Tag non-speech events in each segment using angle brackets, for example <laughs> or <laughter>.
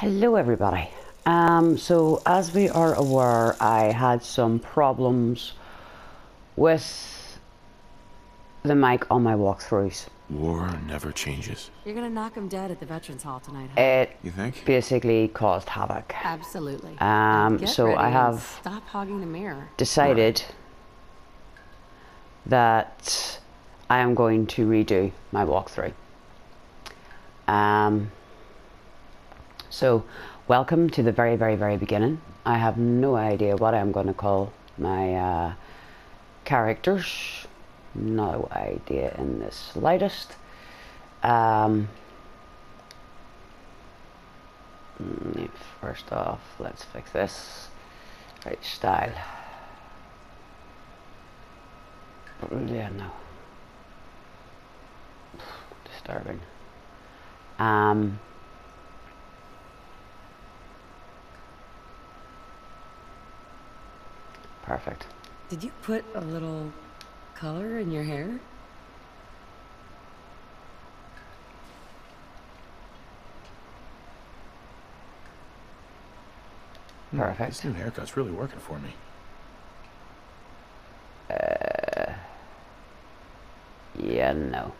Hello, everybody. Um, so, as we are aware, I had some problems with the mic on my walkthroughs. War never changes. You're gonna knock him dead at the Veterans Hall tonight, huh? It You think? basically caused havoc. Absolutely. Um, so I have Stop hogging the mirror. decided that I am going to redo my walkthrough. Um, so, welcome to the very, very, very beginning. I have no idea what I'm going to call my uh, characters. No idea in the slightest. Um, mm, first off, let's fix this. Right, style. Yeah, no. Disturbing. Um. Perfect. Did you put a little color in your hair? Perfect. This new haircut's really working for me. Yeah, no.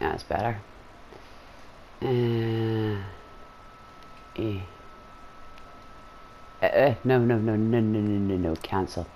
That's better. Uh, eh. Uh, uh, no, no, no, no, no, no, no, no, cancel.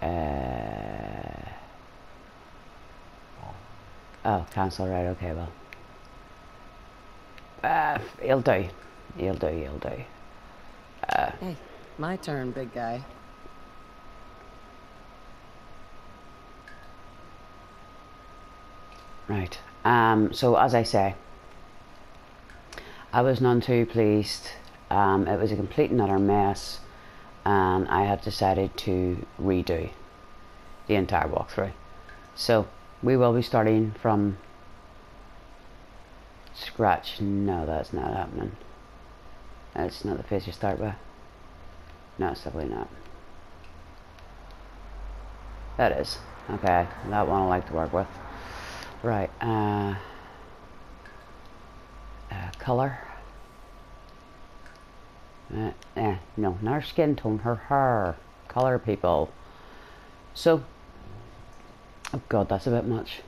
Uh, oh, cancel, right, okay, well. Uh, he'll do. He'll do, he'll do. Hey, my turn, big guy. Right. Um, so as I say, I was none too pleased. Um, it was a complete and utter mess, and I have decided to redo the entire walkthrough. So we will be starting from scratch. No, that's not happening. That's not the face you start with. No, it's definitely not. That is. Okay, that one I like to work with. Right, uh color. Uh, eh, no, not her skin tone, her hair. Color, people. So, oh god, that's a bit much.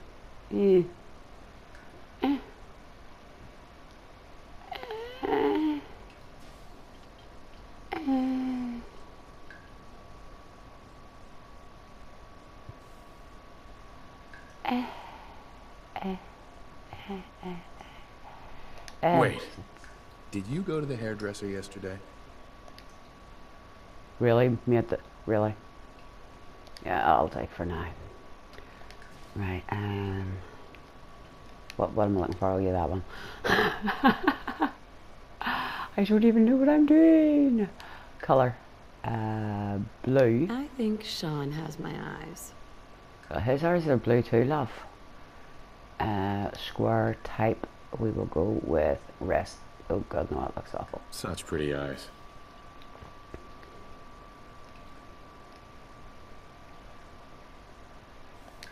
Eh. Eh. Eh. Eh. Wait. Did you go to the hairdresser yesterday? Really? Me at the really? Yeah, I'll take for now. Right, um what what am I looking for? Oh yeah, that one. <laughs> I don't even know what I'm doing. Color. Uh blue. I think Shaun has my eyes. His eyes are blue too, love. Uh square type we will go with rest. Oh god no, that looks awful. Such pretty eyes.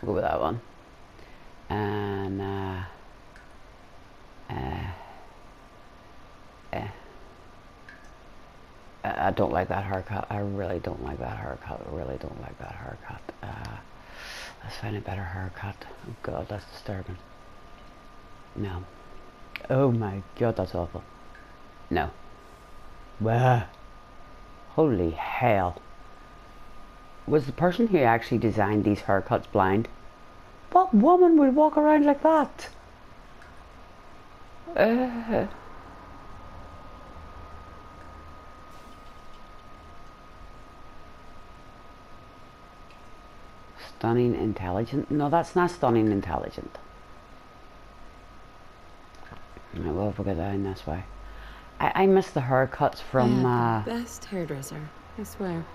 We'll go with that one. And uh, uh, eh. I I don't like that haircut. I really don't like that haircut. I really don't like that haircut. Uh, let's find a better haircut. Oh God, that's disturbing. No. Oh my God, that's awful. No. Wah. Holy hell. Was the person who actually designed these haircuts blind? What woman would walk around like that? Uh, stunning intelligent? No, that's not stunning intelligent. I will forget that in this way. I, I miss the haircuts from. Yeah, Uh, best hairdresser, I swear.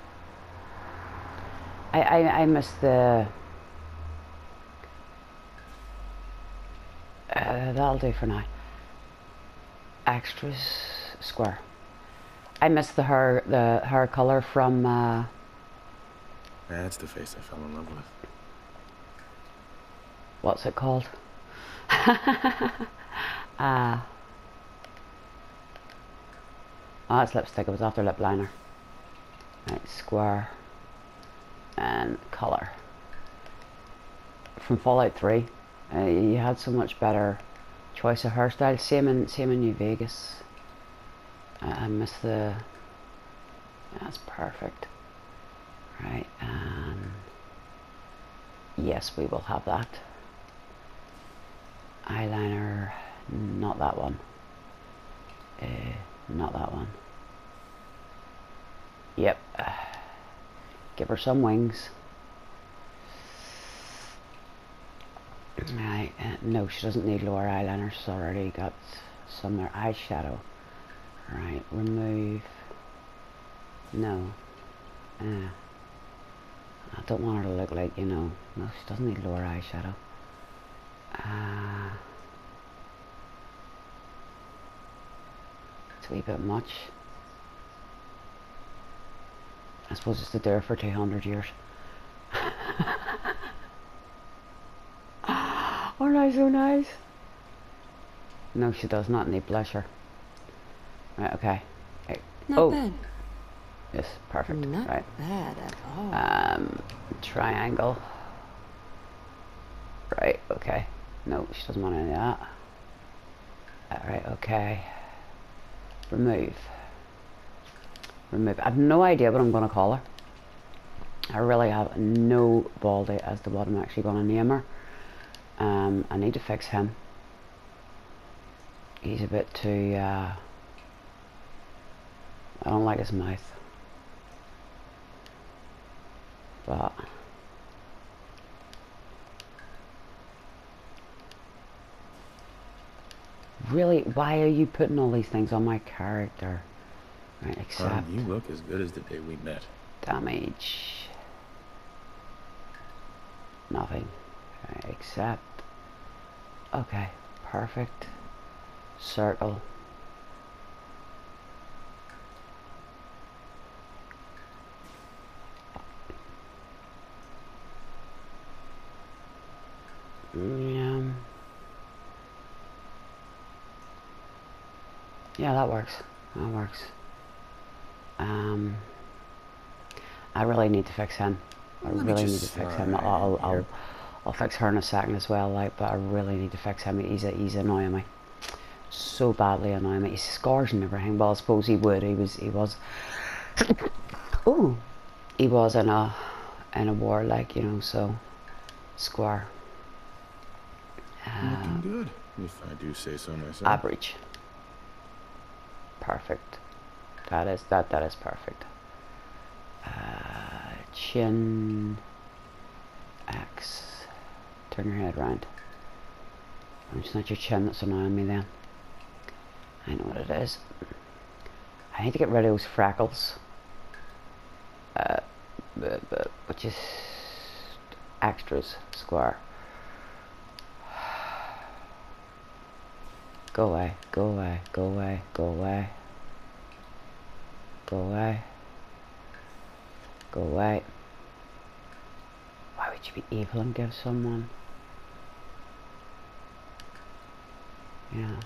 I, I, I miss the. Uh, that'll do for now. Extras square. I miss the hair the hair color from uh, That's the face I fell in love with. what's it called? <laughs> uh, oh, it's lipstick. It was after lip liner. Right, square and color. From Fallout 3, uh, you had so much better choice of hairstyle. Same in same in New Vegas. I, miss the. That's perfect. Right, um, yes, we will have that. Eyeliner, not that one. Uh, not that one. Yep. Give her some wings. Right, uh, no, she doesn't need lower eyeliner. She's already got some more eyeshadow. Right, remove. No. Uh, I don't want her to look like, you know, no, she doesn't need lower eyeshadow. Uh, it's a bit much. I suppose it's the there for 200 years. Aren't I so nice? No, she does not need pleasure. Right, okay. Right. Not oh, bad. yes, perfect. Not right. bad at all. Um, triangle. Right, okay. No, she doesn't want any of that. Alright, okay. Remove. Remove. I have no idea what I'm going to call her. I really have no baldy as to what I'm actually going to name her. Um, I need to fix him. He's a bit too, uh, I don't like his mouth. But really, why are you putting all these things on my character? Right, Um, you look as good as the day we met. damage. Nothing. Right, accept. Okay, perfect. Circle. Yeah. Yeah, that works. That works. Um, I really need to fix him. I Let really need to fix him. slide I'll, I'll. I'll fix her in a second as well. Like, but I really need to fix him. He's he's annoying me so badly annoying me. He scars and everything. Well, I suppose he would. He was. He was. <coughs> oh, he was in a in a war, like you know. So, square. Uh, Looking good, if I do say so myself. average. Perfect. That is that. That is perfect. Uh, chin. X. Turn your head round. Oh, It's not your chin that's annoying me then. I know what it is. I need to get rid of those freckles. Uh, but, but, which is extras square. <sighs> Go away, go away, go away, go away. Go away. Go away. Why would you be evil and give someone? Yeah.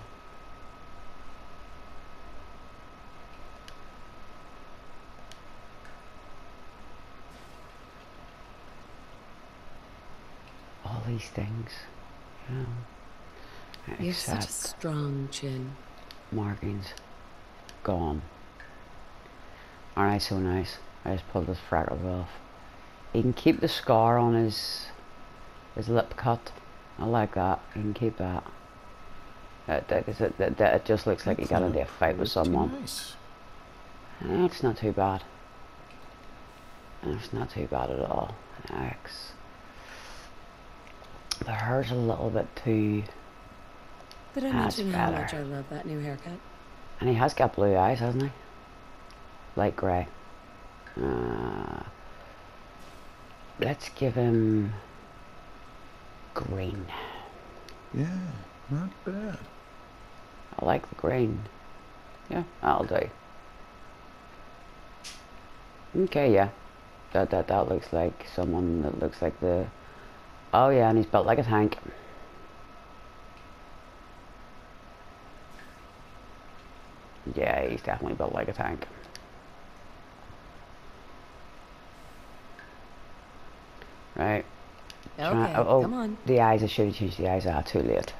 All these things. Yeah. You have such a strong chin. markings. Gone. Aren't I so nice? I just pulled his freckles off. He can keep the scar on his his lip cut. I like that. He can keep that. That, that, is it, that, that it just looks like he got into a fight with someone. Nice. It's not too bad. It's not too bad at all. X. The hair's a little bit too... Did I mention how much I love that new haircut? And he has got blue eyes, hasn't he? Light grey. Uh, let's give him... Green. Yeah, not bad. I like the green. Yeah, that'll do. Okay, yeah. That that that looks like someone that looks like the Oh yeah, and he's built like a tank. Yeah, he's definitely built like a tank. Right. Okay, Try- oh, oh, come on. The eyes, I should have changed the eyes. Ah, too late.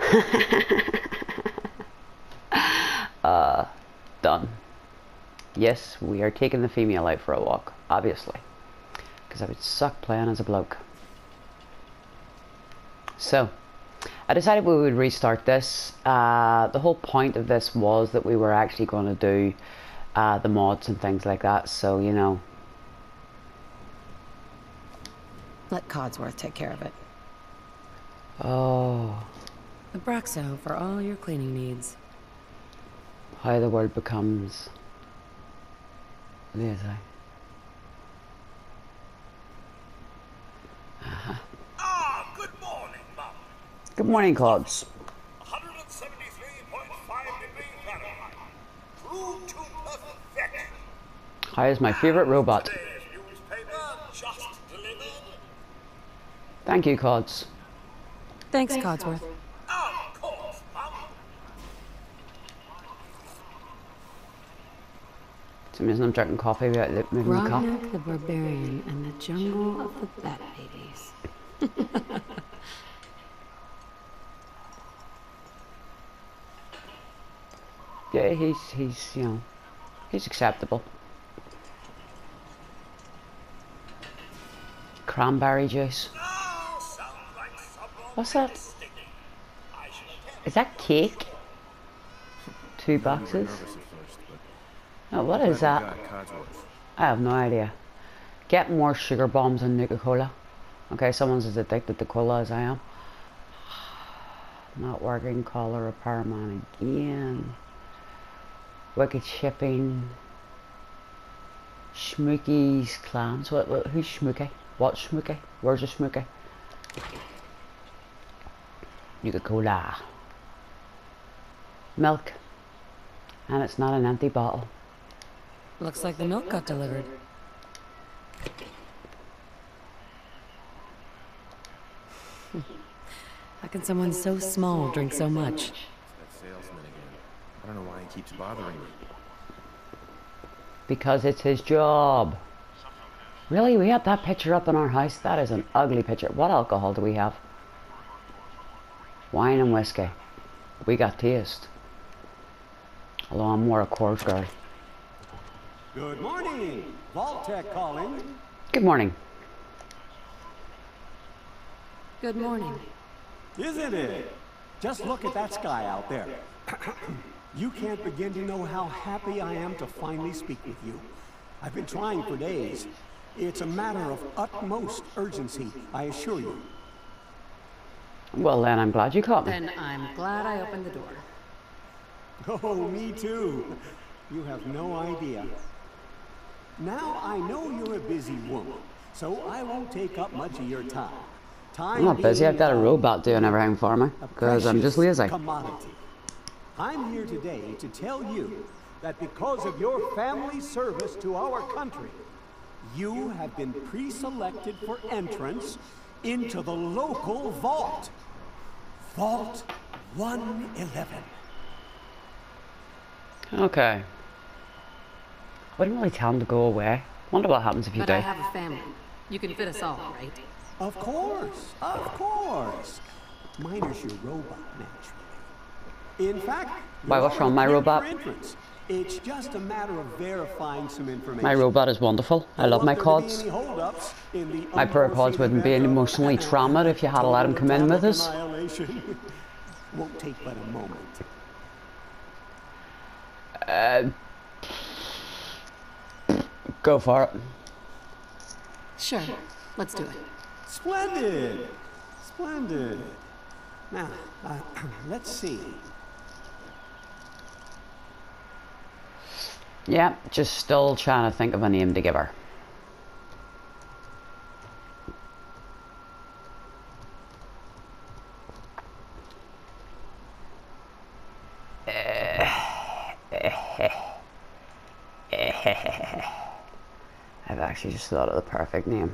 <laughs> uh, done. Yes, we are taking the female out for a walk, obviously. Because I would suck playing as a bloke. So, I decided we would restart this. Uh, the whole point of this was that we were actually going to do uh, the mods and things like that. So, you know, Let Codsworth take care of it. oh, Abraxo for all your cleaning needs. how the world becomes lazy. Ah, good morning, Mum. Good morning, Clods. 173.5 degrees Fahrenheit. True to perfection. How is my favourite robot? Today's newspaper just delivered. Thank you, Cods. Thanks, Codsworth. Of course, Mum. Some reason I'm drinking coffee without li- moving the cup. Grognak the Barbarian and the Jungle of the Bat Babies. <laughs> Yeah, he's he's you know he's acceptable. Cranberry juice. What's that? Is that cake? Two boxes. Oh, what is that? I have no idea. Get more sugar bombs and Nuka Cola. Okay, someone's as addicted to cola as I am. <sighs> Not working, caller repairman again. Wicked shipping. Schmooky's clams. What, what who's Schmooky? What's Schmooky? Where's the Schmooky? Nuka Cola. Milk. And it's not an empty bottle. Looks like the milk got delivered. How can someone so small drink so much? That salesman again. I don't know why he keeps bothering me. because it's his job. Really, we have that picture up in our house? That is an ugly picture. What alcohol do we have? Wine and whiskey. We got taste. Although I'm more a course girl. Good morning. Vault-Tec calling. Good morning. Good morning. Isn't it? Just look at that sky out there. <clears throat> you can't begin to know how happy I am to finally speak with you. I've been trying for days. It's a matter of utmost urgency, I assure you. Well, then I'm glad you caught me. Then I'm glad I opened the door. Oh, me too. You have no idea. Now I know you're a busy woman, so I won't take up much of your time. Time I'm not busy. I've got a robot doing everything for me. Because I'm just precious lazy. Commodity. I'm here today to tell you that because of your family service to our country, you have been pre-selected for entrance into the local vault. Vault 111. Okay. I wouldn't really tell him to go away. Wonder what happens if you But do. I have a family. You can fit us all, right? Of course, of course. Miner's your robot, naturally. In fact, Why, you're what's wrong my robot? entrance. It's just a matter of verifying some information. My robot is wonderful. I love my Don't want there cods. to be any holdups in the My poor cods wouldn't be emotionally traumatized if you had allowed him come in with us. <laughs> Won't take but a moment. Go for it. Sure. Let's do it. Splendid! Splendid. Now, uh, <clears throat> let's see. Yeah, just still trying to think of a name to give her. <laughs> I've actually just thought of the perfect name.